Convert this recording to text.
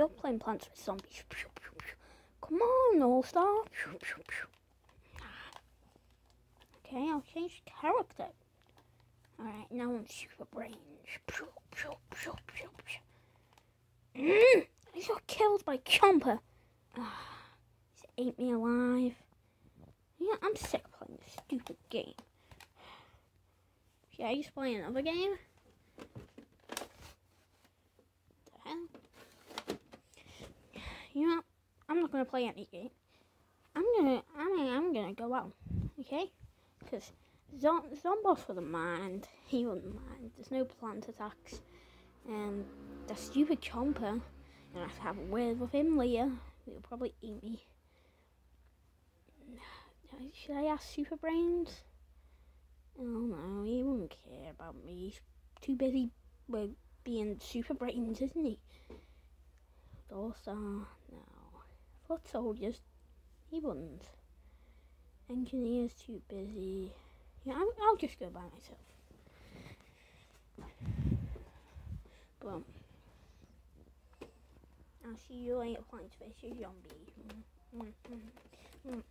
you're playing Plants vs Zombies. Come on, All Star. Okay, I'll change character. Alright, now I'm Super Brainz. Mm, I got killed by Chomper. Ah, he's ate me alive. Yeah, I'm sick of playing this stupid game. Yeah, he's playing another game. The hell? You know, I'm not gonna play any game. I'm gonna, I mean, I'm gonna go out, okay? Because Zomboss wouldn't mind. He wouldn't mind. There's no plant attacks. And the stupid Chomper, and I have to have a word with him later. He'll probably eat me. Should I ask Super Brainz? Oh no, he won't care about me. He's too busy with being Super Brainz, isn't he? Also, Foot soldiers, he wouldn't. Engineer's too busy. Yeah, I'll, I'll just go by myself. But I'll see you later, Plants vs Zombie. Mm, mm, mm,